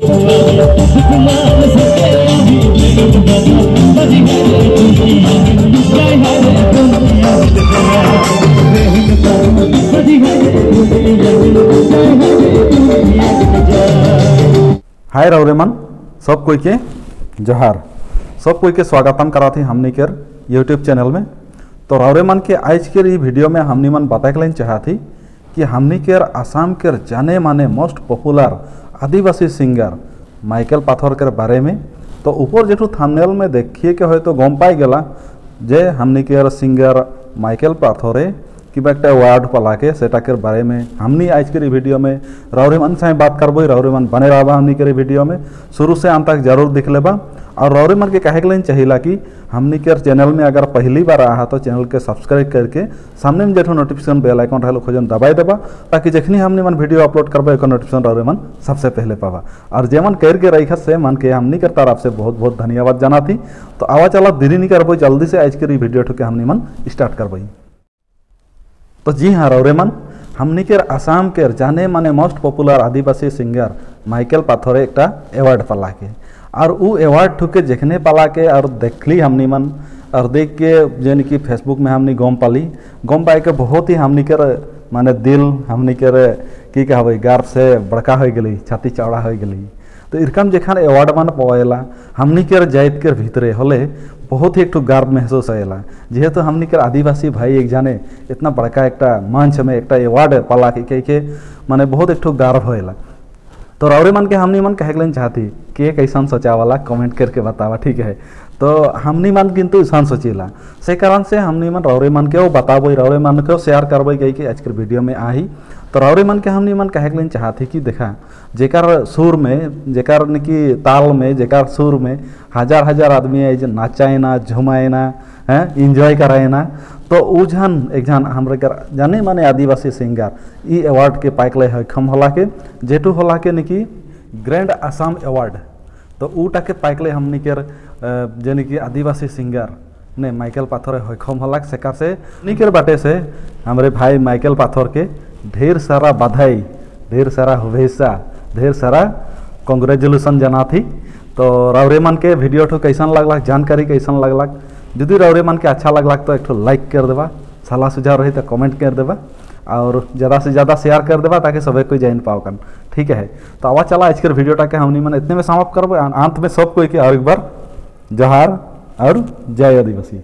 हाय रवरेमन सब कोई के? जोहार। सब कोई के स्वागतम करा थी हमनी के यूट्यूब चैनल में। तो रवरेमन के आज के वीडियो में हमनी मन बता के चाहा थी कि हमनी के आसाम के जाने माने most popular आदिवासी सिंगर माइकल पाथर के बारे में तो ऊपर जेठू थंबनेल में देखिए के हो तो गम पाई गला जे हमनी के सिंगर माइकल पाथरे কিবা একটা ওয়ার্ড পালাকে সেটাকে বারে में हमनी आज के ई वीडियो में रौरीमन से बात करबो रौरीमन बने रहा हमनी के ई वीडियो में शुरू से अंत तक जरूर देख लेबा और रौरीमन के कहे के लिए चाहिए कि हमनी के चैनल में अगर पहली बार आ तो चैनल के सब्सक्राइब करके सामने में जेठो नोटिफिकेशन बेल आइकन रहे खोजन दबाई देबा, ताकि जखनी हमनी मन वीडियो अपलोड करबा एक नोटिफिकेशन रौरीमन सबसे पहले पावा। और जेमन कर के रही से मन के हमनी के तरफ़ से बहुत बहुत धन्यवाद जाना थी तो आवा चला, देरी नहीं करबो, जल्दी से आज के वीडियो ठोके हमनी मन स्टार्ट करबई। तो जी हाँ रौरेमन हमनी के आसाम के जाने माने most popular Adivasi singer Michael Pathare एक अवार्ड पाला के। और वो अवार्ड ठुके जखने पाला के और देखली हमनी मन और देख के जन कि फेसबुक में हमनी गम पाली। गम पाए के बहुत ही हमनी के माने दिल हमनी के की कहब गर्व से बड़का हो गई छाती चौड़ा हो गई तो इरकम जखान अवार्ड मान पावेला हमनी के जाइत के भीतरे होले बहुत ही एक गर्व महसूस होएला जेहेतु हमनी के आदिवासी भाई एक जाने इतना बड़का एक मंच में एक अवार्ड पाला के, के माने बहुत एक गर्व होएला तो रौरे मन के हमनी मन कहे के चाहती कि कैसन सोचा वाला कमेंट करके बतावा, ठीक है? तो हमनी मन किंतु ऐसा सोचीला। से कारण से हमनी मन रौरे मन के बताबो रौरे मन के शेयर करबे कही कि आज के वीडियो में आही। तो रौरे मन के हमनी मन कहे के चाहती कि देखा, जेकर सुर में, जेकर कि ताल में, जेकर सुर में हज़ार हज़ार आदमी है ना झुमाए ना हैं इंजॉय कराएना तो उ जन, एक जन हमरे जाने माने आदिवासी सिंगर, ई अवार्ड के पाइकले है, खम होला के। जेटू होला के निकी ग्रैंड आसाम अवार्ड तो उटा के पाइकले हमनी के जन कि आदिवासी सिंगर, ने माइकल पाथर हखम होला सेकार से निकर बाटे से, हमारे भाई माइकल पाथर के, ढेर सारा बधाई, ढेर सारा शुभेच्छा ढेर सारा कॉन्ग्रेचुलेसन जना थी तो रौरेमन के वीडियो ठो कैसन लगलक, जानकारी कैसन लगलक यदि मान के अच्छा लगला तो एक लाइक कर देवा सलाह सुझाव रही तो कमेंट कर देवा और ज़्यादा से ज़्यादा शेयर कर देवा ताकि सब कोई जान पाओ कन ठीक है तो आवा चला आज के वीडियो टाके हमनी मन इतने में समाप्त करब अंत में सब कोई के और एक बार जोहार और जय आदिवासी